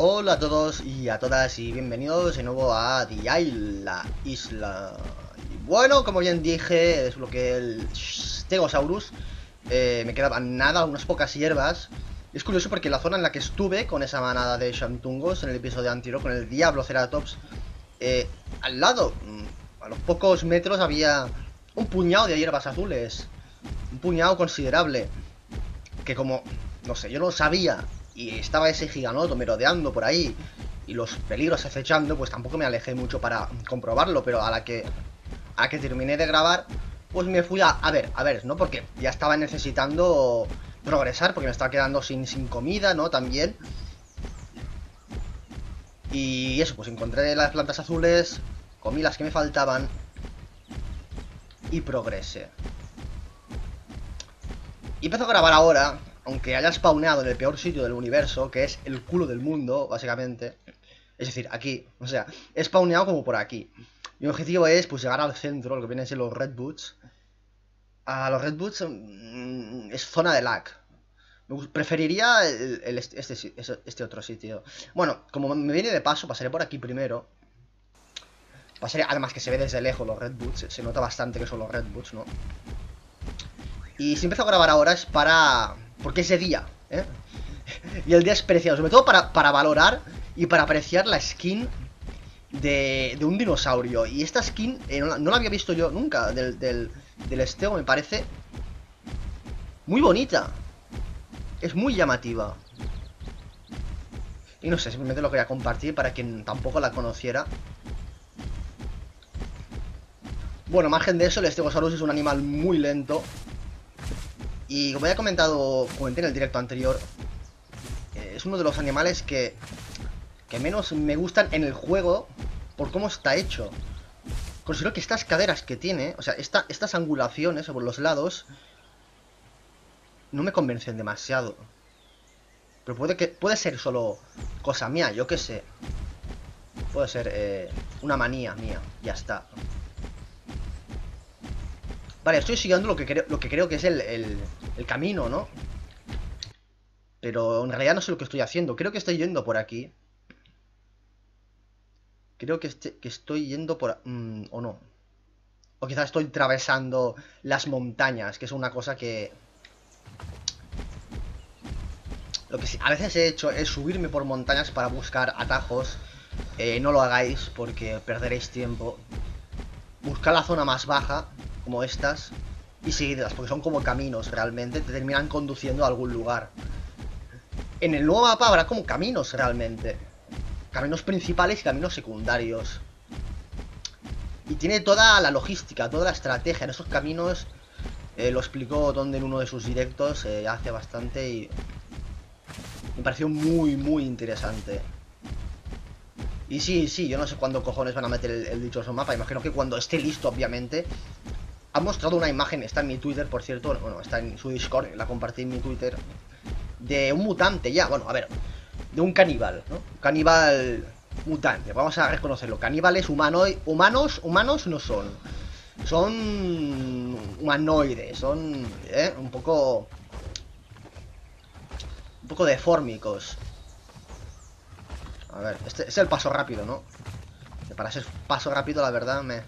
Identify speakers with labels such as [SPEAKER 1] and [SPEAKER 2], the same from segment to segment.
[SPEAKER 1] Hola a todos y a todas y bienvenidos de nuevo a The la isla. Y bueno, como bien dije, es lo que el Stegosaurus. Eh, me quedaban nada, unas pocas hierbas. Es curioso porque la zona en la que estuve con esa manada de Shantungos en el episodio anterior, con el Diablo Ceratops, eh, al lado, mm, a los pocos metros, había un puñado de hierbas azules. Un puñado considerable. Que como, no sé, yo no sabía y estaba ese giganoto merodeando por ahí y los peligros acechando, pues tampoco me alejé mucho para comprobarlo, pero a la que a que terminé de grabar, pues me fui a, a ver, a ver, ¿no? Porque ya estaba necesitando progresar, porque me estaba quedando sin, sin comida, ¿no? También. Y eso, pues encontré las plantas azules, comí las que me faltaban y progresé. Y empiezo a grabar ahora, aunque haya spawnado en el peor sitio del universo, que es el culo del mundo, básicamente, es decir, aquí, o sea, he spawneado como por aquí. Mi objetivo es, pues, llegar al centro, lo que vienen a ser los Red Boots. A los Red Boots mm, es zona de lag. Preferiría el, este, este, otro sitio. Bueno, como me viene de paso, pasaré por aquí primero. Pasaré, además que se ve desde lejos los Red Boots, se nota bastante que son los Red Boots, ¿no? Y si empiezo a grabar ahora es para porque ese día, ¿eh? Y el día es preciado, sobre todo para, valorar y para apreciar la skin de, de un dinosaurio. Y esta skin eh, no, la, había visto yo nunca del, del, del me parece muy bonita. Es muy llamativa. Y no sé, simplemente lo quería compartir para quien tampoco la conociera. Bueno, margen de eso, el Stegosaurus es un animal muy lento. Y como ya he comentado, comenté en el directo anterior, eh, es uno de los animales que, que menos me gustan en el juego por cómo está hecho. Considero que estas caderas que tiene, o sea, estas angulaciones por los lados, no me convencen demasiado. Pero puede, que, puede ser solo cosa mía, yo qué sé. Puede ser eh, una manía mía, ya está. Vale, estoy siguiendo lo que creo, lo que, creo que es el, camino, ¿no? Pero en realidad no sé lo que estoy haciendo. Creo que estoy yendo por aquí. Creo que, este, estoy yendo por... Mm, o no. O quizás estoy atravesando las montañas, que es una cosa que... Lo que a veces he hecho es subirme por montañas para buscar atajos. Eh, no lo hagáis porque perderéis tiempo. Buscar la zona más baja como estas y seguirlas, porque son como caminos realmente, te terminan conduciendo a algún lugar. En el nuevo mapa habrá como caminos realmente. Caminos principales y caminos secundarios. Y tiene toda la logística, toda la estrategia en esos caminos. Eh, lo explicó Donde en uno de sus directos eh, hace bastante y me pareció muy, muy interesante. Y sí, sí, yo no sé cuándo cojones van a meter el, el dichoso mapa. Imagino que cuando esté listo, obviamente ha mostrado una imagen, está en mi Twitter, por cierto, bueno, está en su Discord, la compartí en mi Twitter, de un mutante ya, bueno, a ver, de un caníbal, ¿no? Caníbal mutante, vamos a reconocerlo, caníbales humanos, humanos, humanos no son, son humanoides, son, ¿eh? Un poco, un poco deformicos. A ver, este es el paso rápido, ¿no? Para ser paso rápido, la verdad, me...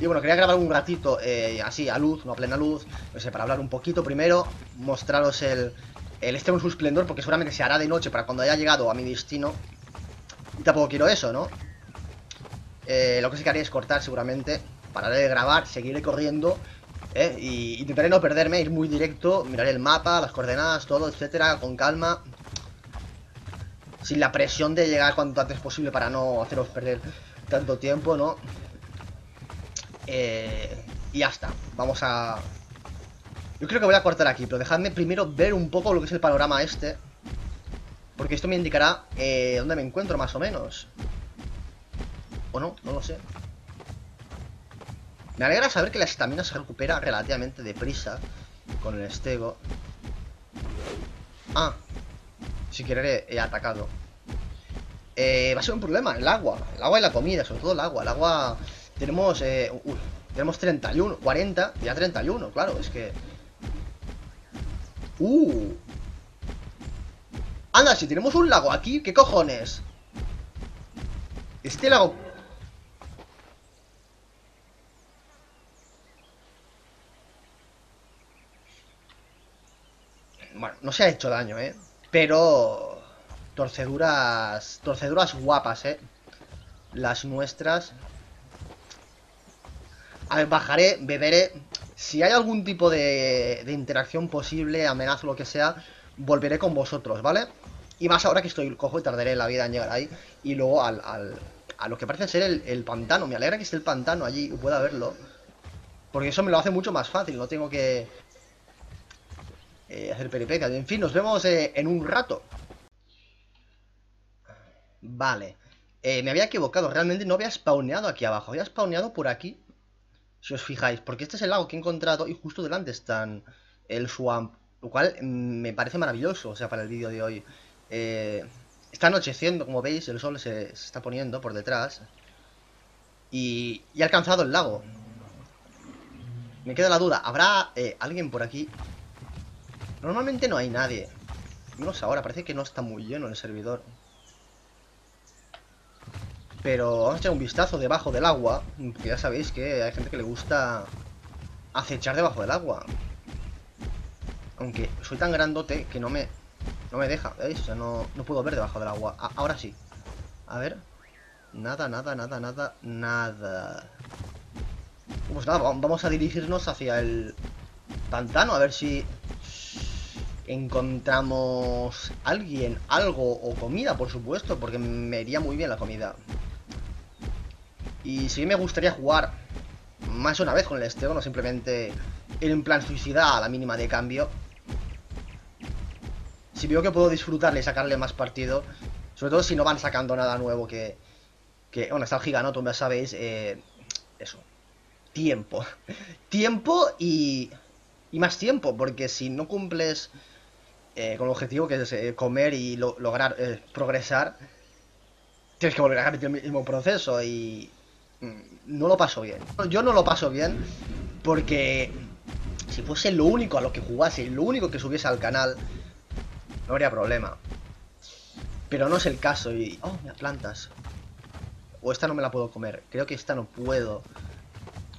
[SPEAKER 1] Y bueno, quería grabar un ratito eh, así, a luz, no a plena luz, no sé, para hablar un poquito primero, mostraros el, el este en su esplendor, porque seguramente se hará de noche para cuando haya llegado a mi destino. Y tampoco quiero eso, ¿no? Eh, lo que sí que haré es cortar seguramente, pararé de grabar, seguiré corriendo, ¿eh? Y intentaré no perderme, ir muy directo, miraré el mapa, las coordenadas, todo, etcétera, con calma. Sin la presión de llegar cuanto antes posible para no haceros perder tanto tiempo, ¿no? Eh, y ya está. Vamos a... Yo creo que voy a cortar aquí, pero dejadme primero ver un poco lo que es el panorama este. Porque esto me indicará eh, dónde me encuentro más o menos. O no, no lo sé. Me alegra saber que la estamina se recupera relativamente deprisa con el estego. Ah, si querer he atacado. Eh, va a ser un problema, el agua. El agua y la comida, sobre todo el agua. El agua tenemos, eh, tenemos 31, 40, ya 31, claro, es que... ¡Uh! Anda, si tenemos un lago aquí, ¿qué cojones? Este lago... Bueno, no se ha hecho daño, ¿eh? Pero... Torceduras... Torceduras guapas, ¿eh? Las nuestras... A ver, bajaré, beberé. Si hay algún tipo de, interacción posible, amenaza lo que sea, volveré con vosotros, ¿vale? Y más ahora que estoy cojo y tardaré la vida en llegar ahí. Y luego al, a lo que parece ser el, el, pantano. Me alegra que esté el pantano allí y pueda verlo. Porque eso me lo hace mucho más fácil. No tengo que eh, hacer peripecias. En fin, nos vemos eh, en un rato. Vale. Eh, me había equivocado. Realmente no había spawneado aquí abajo. Había spawneado por aquí. Si os fijáis, porque este es el lago que he encontrado y justo delante están el swamp, lo cual me parece maravilloso, o sea, para el vídeo de hoy. Eh, está anocheciendo, como veis, el sol se, está poniendo por detrás y, y, he alcanzado el lago. Me queda la duda, ¿habrá eh, alguien por aquí? Normalmente no hay nadie, menos ahora, parece que no está muy lleno el servidor. Pero vamos a echar un vistazo debajo del agua. Que ya sabéis que hay gente que le gusta acechar debajo del agua. Aunque soy tan grandote que no me, no me deja, ¿veis? O sea, no, no puedo ver debajo del agua. Ahora sí. A ver. Nada, nada, nada, nada, nada. Pues nada, vamos a dirigirnos hacia el pantano. A ver si encontramos alguien, algo o comida, por supuesto. Porque me iría muy bien la comida. Y sí me gustaría jugar más una vez con el Estego, no simplemente ir en plan suicida a la mínima de cambio. Si veo que puedo disfrutarle y sacarle más partido, sobre todo si no van sacando nada nuevo que... que bueno, está el Giganotum, ya sabéis, eh, eso. Tiempo. tiempo y... Y más tiempo, porque si no cumples eh, con el objetivo que es eh, comer y lo, lograr eh, progresar, tienes que volver a repetir el mismo proceso y no lo paso bien. Yo no lo paso bien porque si fuese lo único a lo que jugase y lo único que subiese al canal, no habría problema. Pero no es el caso y... Oh, mira, plantas. O esta no me la puedo comer. Creo que esta no puedo.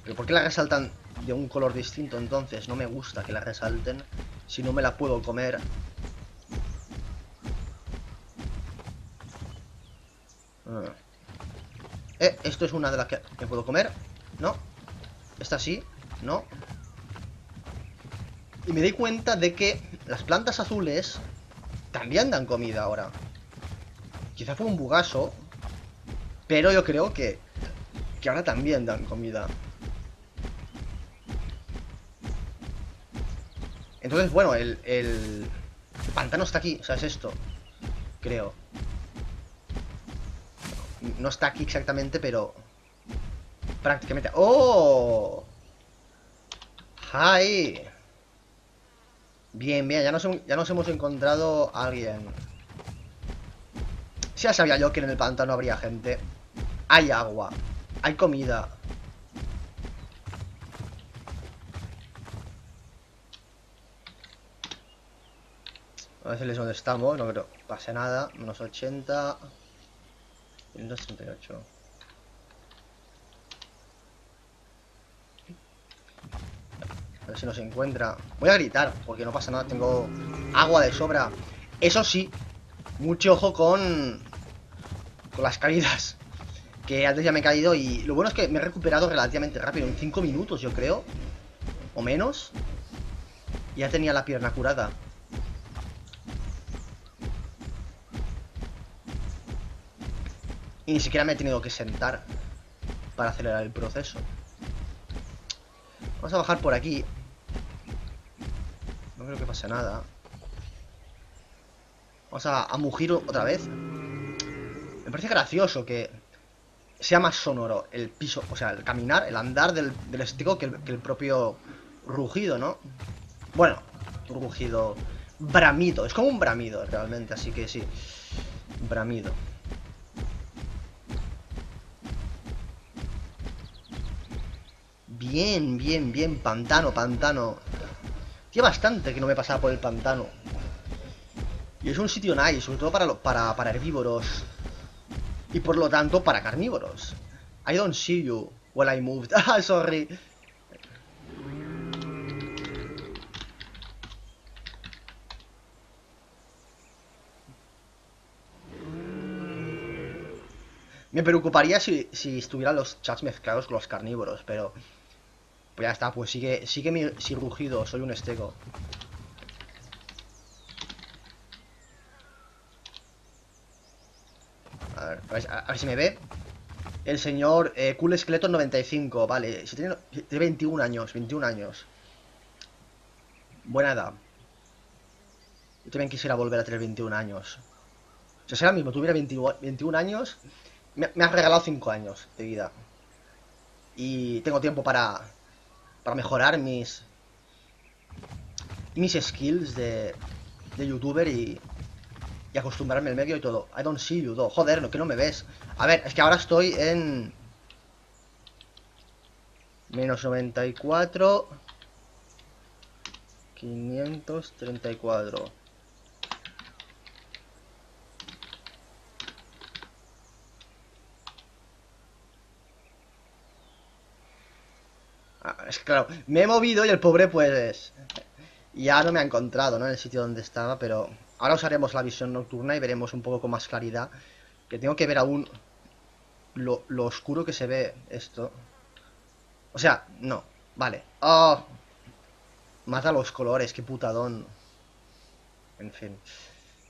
[SPEAKER 1] ¿Pero por qué la resaltan de un color distinto entonces? No me gusta que la resalten. Si no me la puedo comer. Ah. Eh, esto es una de las que me puedo comer. No. Esta sí. No. Y me di cuenta de que las plantas azules también dan comida ahora. Quizá fue un bugazo. Pero yo creo que, que ahora también dan comida. Entonces, bueno, el, el pantano está aquí. O sea, es esto. Creo. No está aquí exactamente, pero... Prácticamente... ¡Oh! ¡Hi! Bien, bien, ya nos, ya nos hemos encontrado a alguien. Ya sabía yo que en el pantano habría gente. Hay agua. Hay comida. A ver decirles dónde estamos. No creo que pase nada. Menos 80. 138. A ver si nos encuentra. Voy a gritar, porque no pasa nada. Tengo agua de sobra. Eso sí, mucho ojo con... Con las caídas. Que antes ya me he caído y lo bueno es que me he recuperado relativamente rápido. En 5 minutos, yo creo. O menos. Ya tenía la pierna curada. Y ni siquiera me he tenido que sentar para acelerar el proceso. Vamos a bajar por aquí. No creo que pase nada. Vamos a, mugir otra vez. Me parece gracioso que sea más sonoro el piso, o sea, el caminar, el andar del, del estico que el, que el propio rugido, ¿no? Bueno, rugido, bramido, es como un bramido realmente, así que sí, bramido. Bien, bien, bien. Pantano, pantano. Tiene bastante que no me pasaba por el pantano. Y es un sitio nice, sobre todo para, lo- para, para herbívoros. Y por lo tanto, para carnívoros. I don't see you when I moved. Ah, sorry. Me preocuparía si, si estuvieran los chats mezclados con los carnívoros, pero... Pues ya está, pues sigue, sigue mi, si rugido, soy un estego. A ver, a ver, a ver si me ve. El señor eh, Cool Esqueleto 95, vale. Si tiene, tiene 21 años, 21 años. Buena edad. Yo también quisiera volver a tener 21 años. O sea, si ahora mismo tuviera 21, 21 años, me, me has regalado 5 años de vida. Y tengo tiempo para, para mejorar mis mis skills de, de youtuber y, y acostumbrarme al medio y todo. I don't see you, though. Joder, no, que no me ves. A ver, es que ahora estoy en... Menos 94... 534. Es claro, me he movido y el pobre pues ya no me ha encontrado, ¿no? En el sitio donde estaba, pero ahora usaremos la visión nocturna y veremos un poco con más claridad. Que tengo que ver aún lo, lo oscuro que se ve esto. O sea, no, vale. Oh, mata los colores, qué putadón. En fin.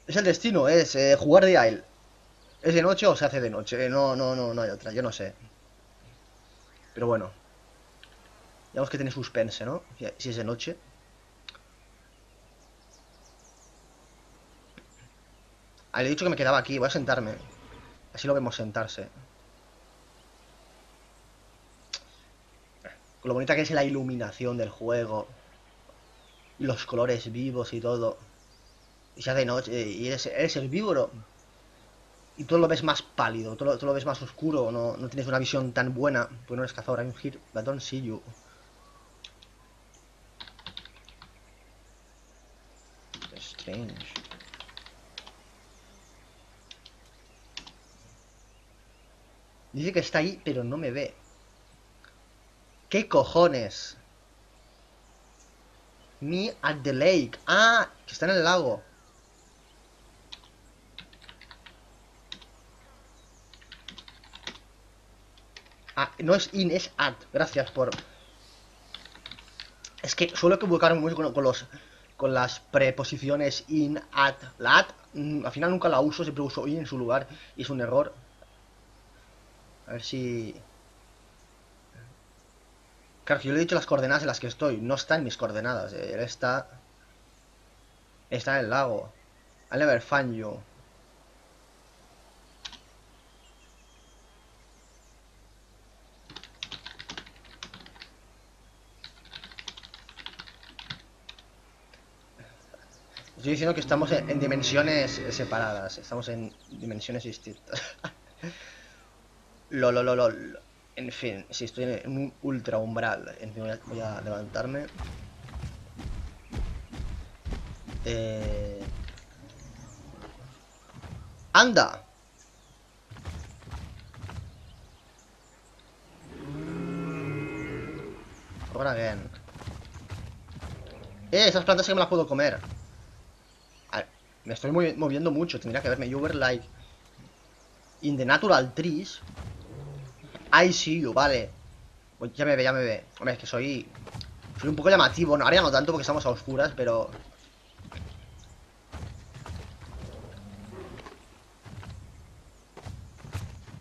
[SPEAKER 1] Es el destino, es eh, jugar de Isle. ¿Es de noche o se hace de noche? Eh, no, no, no, no hay otra, yo no sé. Pero bueno. Digamos que tiene suspense, ¿no? Si- es de noche. Ah, le he dicho que me quedaba aquí, voy a sentarme. Así lo vemos sentarse. Lo bonita que es la iluminación del juego. Los colores vivos y todo. Y se hace noche y eres, eres herbívoro. Y todo lo ves más pálido, todo lo, lo ves más oscuro. No, no tienes una visión tan buena. Pues no eres cazador. I'm here, but don't see you. Dice que está ahí, pero no me ve. ¿Qué cojones? Me at the lake. Ah, que está en el lago. Ah, no es in, es at. Gracias por... Es que suelo equivocarme mucho con, con los con las preposiciones in, at. La mm, al final nunca la uso, siempre uso in en su lugar y es un error. A ver si... Claro, yo le he dicho las coordenadas en las que estoy. No está en mis coordenadas. eh, Él está... Está en el lago. I'll never find. Estoy diciendo que estamos en, en dimensiones eh, separadas. Estamos en dimensiones distintas. Lo. En fin, si estoy en un ultra umbral. Voy a, levantarme. Eh... ¡Anda! Ahora again. Eh, esas plantas que me las puedo comer. Me estoy movi- moviendo mucho, tendría que verme. You were like in the natural trees. I see you, vale. Pues ya me ve, ya me ve. Hombre, es que soy. Soy un poco llamativo. No, ahora ya no tanto porque estamos a oscuras, pero.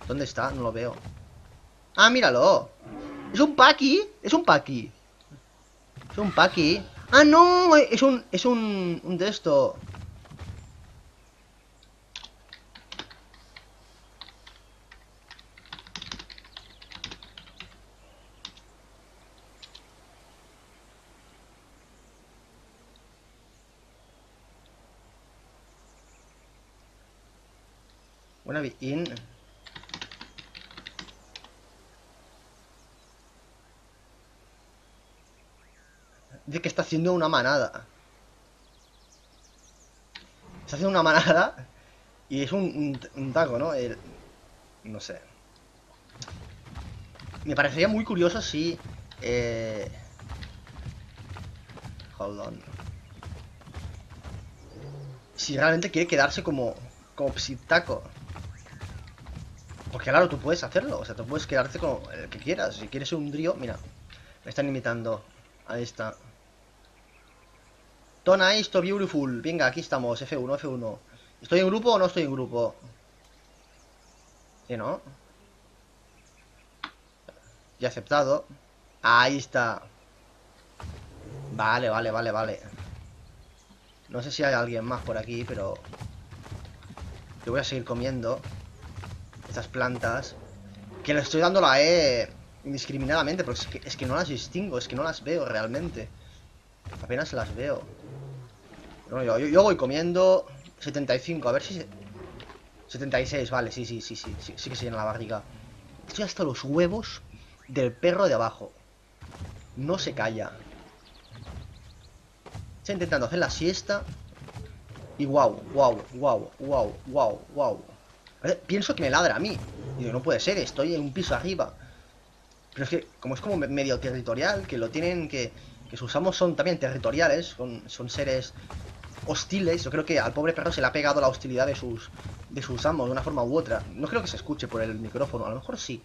[SPEAKER 1] ¿Dónde está? No lo veo. ¡Ah, míralo! ¡Es un Paki! ¡Es un Paki! ¡Es un Paki! ¡Ah, no! Es un... Es un... Un de esto... In... Dice que está haciendo una manada. Está haciendo una manada y es un, taco, ¿no? No sé. Me parecería muy curioso si... Eh... Hold on. Si realmente quiere quedarse como... Como psitaco. Porque claro, tú puedes hacerlo. O sea, tú puedes quedarte como el que quieras. Si quieres un drío, mira. Me están imitando. Ahí está. Tona esto beautiful. Venga, aquí estamos. F1, F1. ¿Estoy en grupo o no estoy en grupo? ¿Sí, no? Ya aceptado. Ahí está. Vale, vale, vale, vale. No sé si hay alguien más por aquí, pero... Yo voy a seguir comiendo estas plantas. Que le estoy dando la E indiscriminadamente, porque es que, es que no las distingo, es que no las veo realmente. Apenas las veo. yo, yo, voy comiendo 75, a ver si... 76, vale, sí, sí, sí, sí, sí, sí que se llena la barriga. Estoy hasta los huevos del perro de abajo. No se calla. Está intentando hacer la siesta. Y wow, wow, wow, wow, wow, wow. Pienso que me ladra a mí. Digo, no puede ser, estoy en un piso arriba. Pero es que, como es como medio territorial, que lo tienen que... Que sus amos son también territoriales, son, son seres hostiles. Yo creo que al pobre perro se le ha pegado la hostilidad de sus, de sus amos de una forma u otra. No creo que se escuche por el micrófono, a lo mejor sí.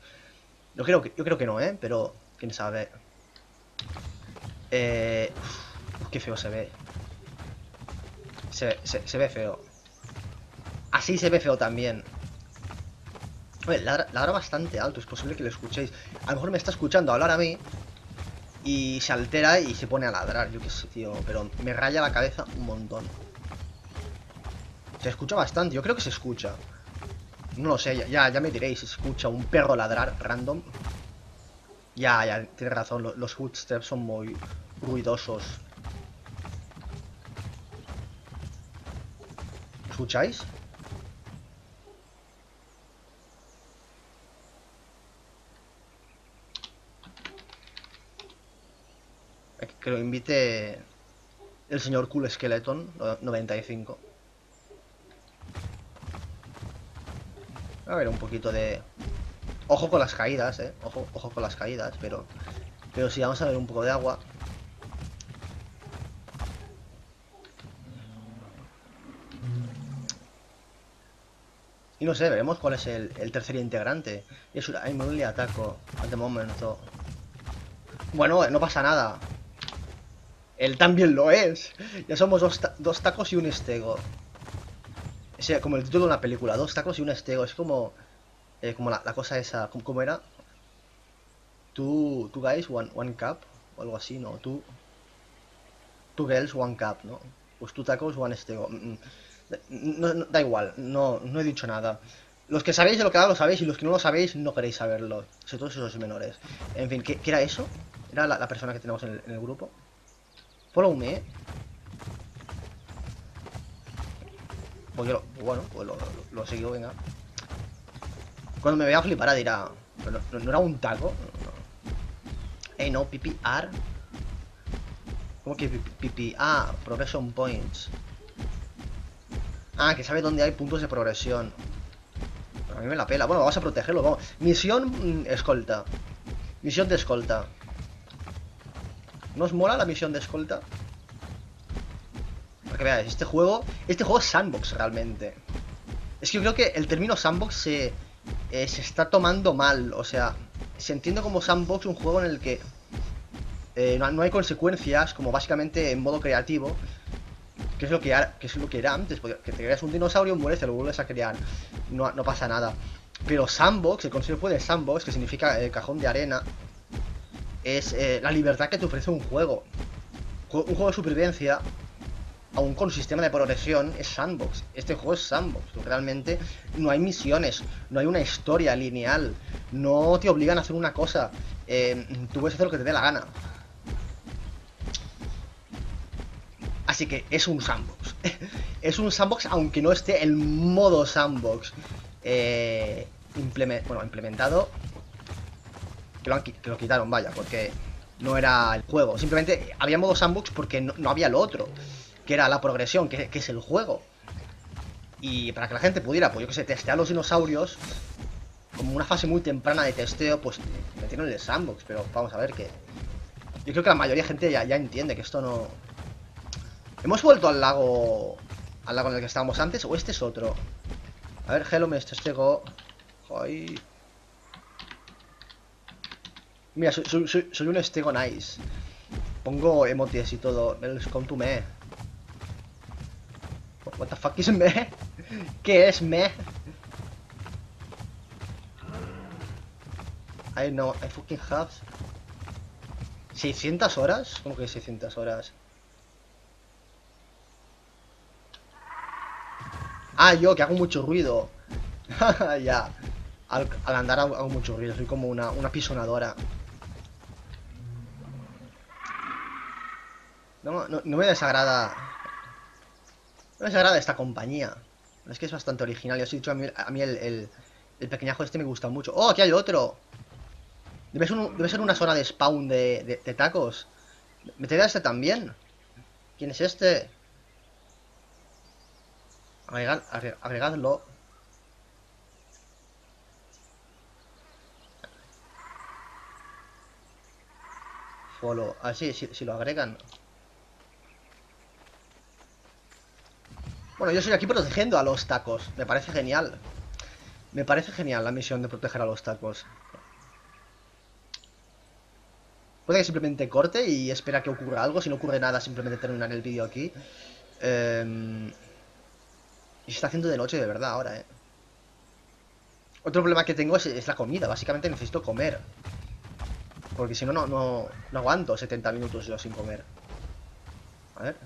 [SPEAKER 1] Yo creo que, yo creo que no, ¿eh? Pero, quién sabe. Eh... qué feo se ve. Se, se, se, ve feo. Así se ve feo también. Oye, ladra, bastante alto, es posible que lo escuchéis. A lo mejor me está escuchando hablar a mí y se altera y se pone a ladrar, yo qué sé, tío. Pero me raya la cabeza un montón. Se escucha bastante, yo creo que se escucha. No lo sé, ya, ya me diréis, se escucha un perro ladrar random. Ya, ya, tienes razón, los footsteps son muy ruidosos. ¿Escucháis? Que lo invite el señor Cool Skeleton 95. A ver, un poquito de... Ojo con las caídas, eh. Ojo, ojo con las caídas, pero... Pero sí, vamos a ver un poco de agua. Y no sé, veremos cuál es el, tercer integrante. Es un le ataco at the momento. Bueno, no pasa nada. Él también lo es. Ya somos dos, tacos y un estego. Es como el título de una película, dos tacos y un estego. Es como. Eh, como la, cosa esa. ¿Cómo, era? Two, two guys, one, one cup. O algo así, ¿no? Two. Two girls, one cup, ¿no? Pues two tacos, one estego. Mm, mm. No, da igual, no, no he dicho nada. Los que sabéis de lo que hablo lo sabéis y los que no lo sabéis no queréis saberlo. Sobre todo esos menores. En fin, ¿qué, era eso? ¿Era la, persona que tenemos en el, grupo? Follow me. Pues yo bueno, pues lo, lo, seguido, venga. Cuando me vea flipará dirá. ¿No, era un taco? Eh, no, PPR. ¿Cómo que PP? Ah, Progression Points. Ah, que sabe dónde hay puntos de progresión. A mí me la pela. Bueno, vamos a protegerlo, vamos. Misión mm, escolta. Misión de escolta. ¿Nos mola la misión de escolta? Para que veáis, este juego... Este juego es sandbox, realmente. Es que yo creo que el término sandbox se... Eh, se está tomando mal. O sea, se entiende como sandbox un juego en el que... Eh, no hay consecuencias, como básicamente en modo creativo que es lo que, es lo que era antes, que te creas un dinosaurio, mueres, te lo vuelves a crear, no, no pasa nada. Pero sandbox, el concepto de sandbox, que significa el cajón de arena, es eh, la libertad que te ofrece un juego. Un juego de supervivencia, aún con sistema de progresión, es sandbox. Este juego es sandbox. Realmente no hay misiones, no hay una historia lineal, no te obligan a hacer una cosa. Eh, tú puedes hacer lo que te dé la gana. Así que es un sandbox. es un sandbox aunque no esté el modo sandbox eh, bueno, implementado. Que lo, quitaron, vaya, porque no era el juego. Simplemente había modo sandbox porque no, había lo otro. Que era la progresión, que, es el juego. Y para que la gente pudiera, pues yo que sé, testear los dinosaurios, como una fase muy temprana de testeo, pues metieron el sandbox, pero vamos a ver que... Yo creo que la mayoría de gente ya, ya entiende que esto no... ¿Hemos vuelto al lago... al lago en el que estábamos antes o este es otro? A ver, hello, me estego... Ay... Mira, soy, soy, soy, un estego nice. Pongo emotes y todo. Welcome to me. What the fuck is me? ¿Qué es me? I know, I fucking have 600 horas? ¿Cómo que 600 horas? Ah, yo que hago mucho ruido. ya. Al, al, andar hago, hago, mucho ruido, soy como una, una pisonadora. No, no, no, me desagrada. No me desagrada esta compañía. Es que es bastante original. Ya os he dicho, a mí, el, el, el, pequeñajo este me gusta mucho. ¡Oh, aquí hay otro! Debe ser, una zona de spawn de, de, de tacos. ¿Me a este también? ¿Quién es este? Agregad, agregadlo. Follow. Ah, sí, si, si lo agregan. Bueno, yo soy aquí protegiendo a los tacos. Me parece genial. Me parece genial la misión de proteger a los tacos. Puede que simplemente corte y espera que ocurra algo. Si no ocurre nada, simplemente terminar el vídeo aquí. Eh... Y se está haciendo de noche de verdad ahora, eh. Otro problema que tengo es, es la comida. Básicamente necesito comer. Porque si no, no, no, no aguanto 70 minutos yo sin comer. A ver.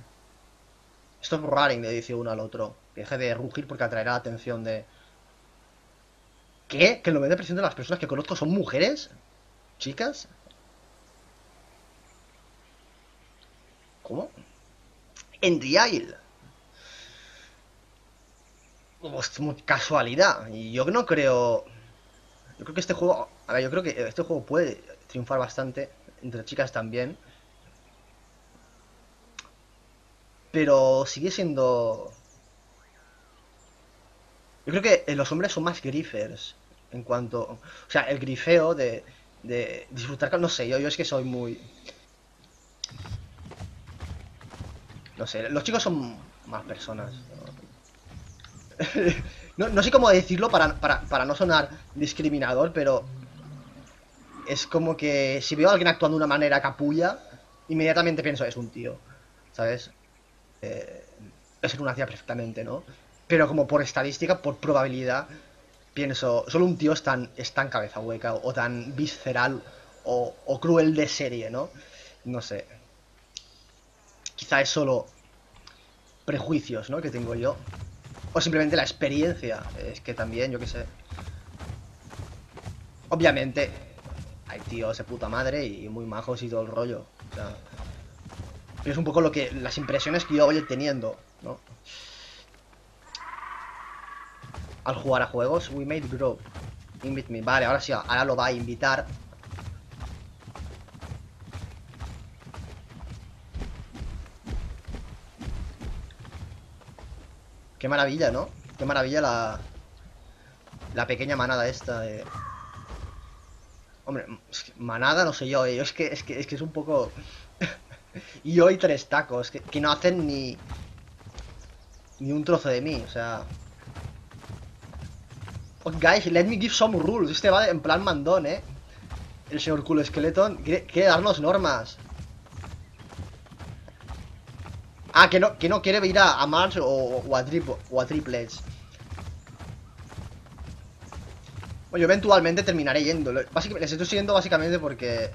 [SPEAKER 1] Esto es raring, le dice uno al otro. Deje de rugir porque atraerá la atención de... ¿Qué? ¿Que el 90% de las personas que conozco son mujeres? ¿Chicas? ¿Cómo? En Real. casualidad. Y yo no creo... Yo creo que este juego... A ver, yo creo que este juego puede triunfar bastante. Entre chicas también. Pero sigue siendo... Yo creo que los hombres son más grifers. En cuanto... O sea, el grifeo de... De disfrutar... No sé, yo, yo es que soy muy... No sé, los chicos son más personas. no, no, sé cómo decirlo para, para, para, no sonar discriminador, pero es como que si veo a alguien actuando de una manera capulla, inmediatamente pienso, es un tío, ¿sabes? Eh, ser una tía perfectamente, ¿no? Pero como por estadística, por probabilidad, pienso, solo un tío es tan, tan cabeza hueca o, tan visceral o, o cruel de serie, ¿no? No sé. Quizá es solo prejuicios, ¿no? Que tengo yo. O simplemente la experiencia. Es que también, yo qué sé. Obviamente, hay tíos de puta madre y muy majos y todo el rollo. O sea, es un poco lo que. las impresiones que yo voy teniendo, ¿no? Al jugar a juegos, we made grow. Invite me. Vale, ahora sí, ahora lo va a invitar. Qué maravilla, ¿no? Qué maravilla la... La pequeña manada esta de... Hombre, manada no sé yo, eh. es que, es que, es que es un poco... y hoy tres tacos, que, que, no hacen ni... Ni un trozo de mí, o sea... Oh, guys, let me give some rules. Este va en plan mandón, ¿eh? El señor culo esqueleton quiere, darnos normas. Ah, que no, que no quiere ir a, a Mars o, a trip, o a triplets. Bueno, yo eventualmente terminaré yendo. Les estoy siguiendo básicamente porque...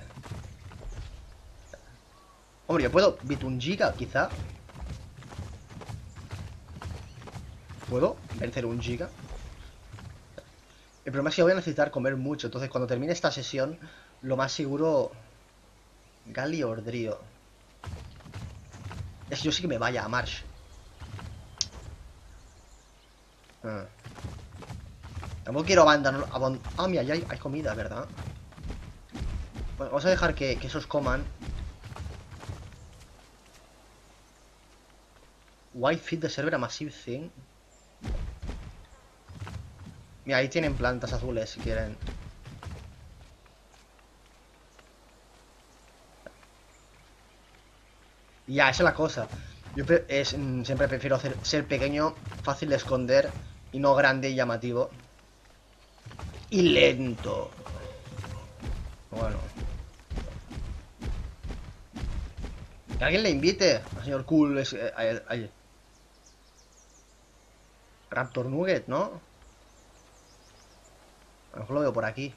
[SPEAKER 1] Hombre, yo puedo giga, quizá. ¿Puedo vencer un giga? El problema es que voy a necesitar comer mucho. Entonces, cuando termine esta sesión, lo más seguro... Gali Ordrio. Es que yo sí que me vaya a Marsh. Ah. Tampoco quiero abandonar... ah, mira, ya hay, comida, ¿verdad? Bueno, vamos a dejar que esos coman. Why feed the server a massive thing? Mira, ahí tienen plantas azules si quieren. Ya, esa es la cosa. Yo es, siempre prefiero ser pequeño, fácil de esconder y no grande y llamativo. Y lento. Bueno. Que alguien le invite al señor Cool. Eh, Raptor Nugget, ¿no? A lo mejor lo veo por aquí.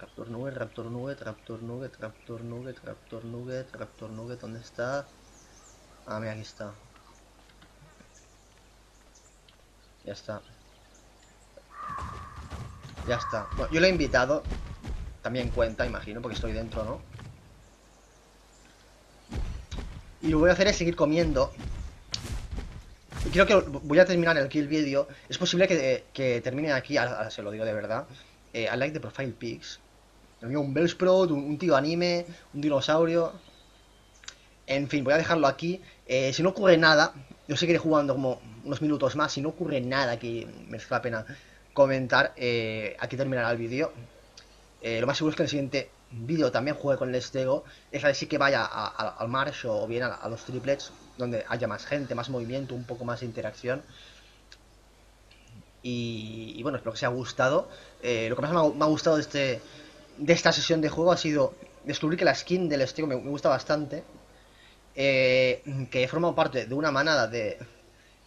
[SPEAKER 1] Raptor Nugget, Raptor Nugget, Raptor Nugget, Raptor Nugget, Raptor Nugget, Raptor Nugget, ¿dónde está? Ah, mira, aquí está. Ya está. Ya está. Bueno, yo lo he invitado. También cuenta, imagino, porque estoy dentro, ¿no? Y lo que voy a hacer es seguir comiendo. Y creo que voy a terminar el kill video. Es posible que, termine aquí, ahora, se lo digo de verdad. Eh, I like the profile pics. Un Bellsprout, un, un tío anime, un dinosaurio. En fin, voy a dejarlo aquí. Eh, si no ocurre nada, yo seguiré jugando como unos minutos más. Si no ocurre nada que merezca la pena comentar, eh, aquí terminará el vídeo. Eh, lo más seguro es que en el siguiente vídeo también juegue con el Stego. Es sí que vaya al Marsh o bien a, los triplets, donde haya más gente, más movimiento, un poco más de interacción. Y, bueno, espero que os haya gustado. lo que más me ha, gustado de, este, de esta sesión de juego ha sido descubrir que la skin del Stego me gusta bastante eh, que he formado parte de una manada de,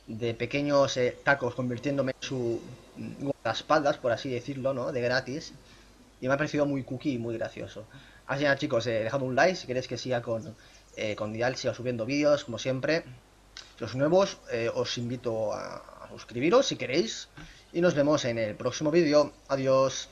[SPEAKER 1] de pequeños eh, tacos convirtiéndome en su guardaespaldas, por así decirlo, ¿no? De gratis. Y me ha parecido muy cookie y muy gracioso. Así nada, chicos, eh, dejad un like si queréis que siga con, eh, con Dial, siga subiendo vídeos, como siempre. Los nuevos, os invito a suscribiros si queréis. Y nos vemos en el próximo vídeo. Adiós.